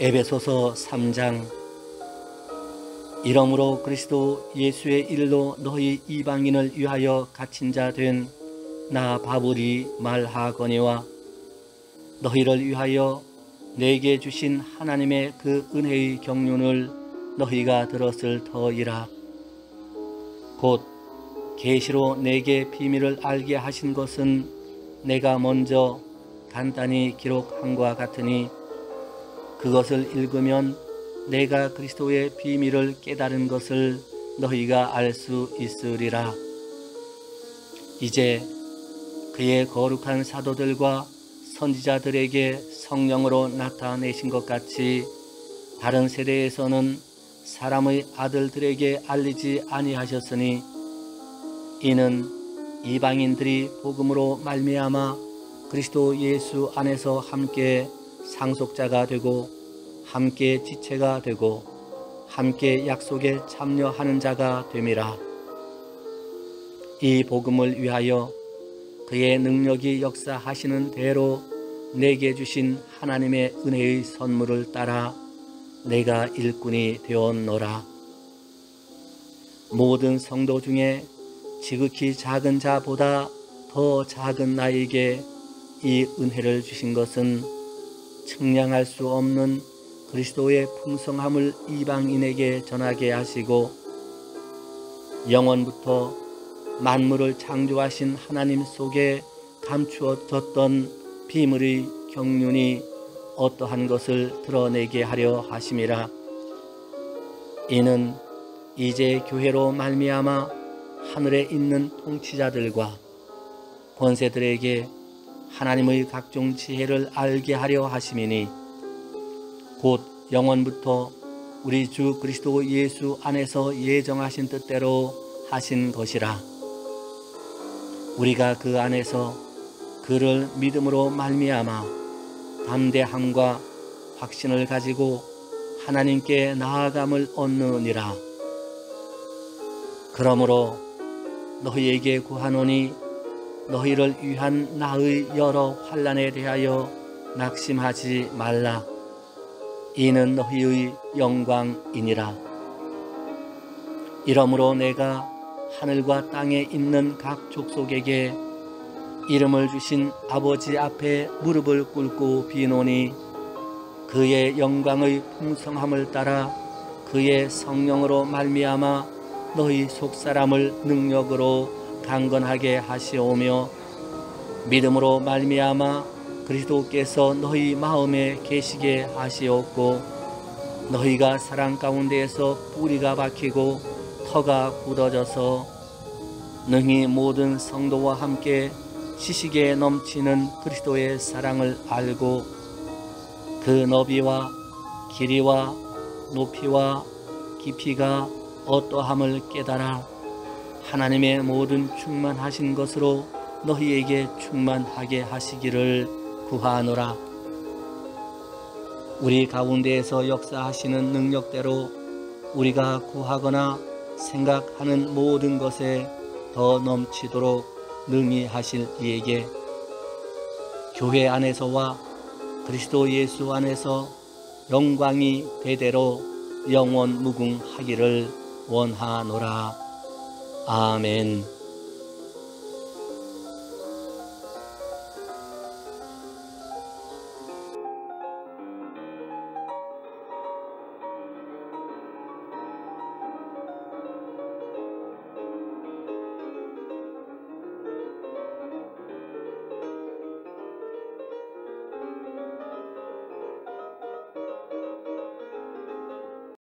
에베소서 3장. 이러므로 그리스도 예수의 일로 너희 이방인을 위하여 갇힌 자 된 나 바울이 말하거니와 너희를 위하여 내게 주신 하나님의 그 은혜의 경륜을 너희가 들었을 터이라. 곧 계시로 내게 비밀을 알게 하신 것은 내가 먼저 간단히 기록한과 같으니 그것을 읽으면 내가 그리스도의 비밀을 깨달은 것을 너희가 알 수 있으리라. 이제 그의 거룩한 사도들과 선지자들에게 성령으로 나타내신 것 같이 다른 세대에서는 사람의 아들들에게 알리지 아니하셨으니 이는 이방인들이 복음으로 말미암아 그리스도 예수 안에서 함께 상속자가 되고 함께 지체가 되고 함께 약속에 참여하는 자가 됨이라. 이 복음을 위하여 그의 능력이 역사하시는 대로 내게 주신 하나님의 은혜의 선물을 따라 내가 일꾼이 되었노라. 모든 성도 중에 지극히 작은 자보다 더 작은 나에게 이 은혜를 주신 것은 측량할 수 없는 그리스도의 풍성함을 이방인에게 전하게 하시고 영원부터 만물을 창조하신 하나님 속에 감추어졌던 비밀의 경륜이 어떠한 것을 드러내게 하려 하심이라. 이는 이제 교회로 말미암아 하늘에 있는 통치자들과 권세들에게 하나님의 각종 지혜를 알게 하려 하심이니 곧 영원부터 우리 주 그리스도 예수 안에서 예정하신 뜻대로 하신 것이라. 우리가 그 안에서 그를 믿음으로 말미암아 담대함과 확신을 가지고 하나님께 나아감을 얻느니라. 그러므로 너희에게 구하노니 너희를 위한 나의 여러 환란에 대하여 낙심하지 말라. 이는 너희의 영광이니라. 이러므로 내가 하늘과 땅에 있는 각 족속에게 이름을 주신 아버지 앞에 무릎을 꿇고 비노니 그의 영광의 풍성함을 따라 그의 성령으로 말미암아 너희 속사람을 능력으로 강건하게 하시오며 믿음으로 말미암아 그리스도께서 너희 마음에 계시게 하시옵고 너희가 사랑 가운데에서 뿌리가 박히고 터가 굳어져서 능히 모든 성도와 함께 지식에 넘치는 그리스도의 사랑을 알고 그 너비와 길이와 높이와 깊이가 어떠함을 깨달아 하나님의 모든 충만하신 것으로 너희에게 충만하게 하시기를 구하노라. 우리 가운데에서 역사하시는 능력대로 우리가 구하거나 생각하는 모든 것에 더 넘치도록 능히 하실 이에게 교회 안에서와 그리스도 예수 안에서 영광이 대대로 영원 무궁하기를 원하노라. 아멘.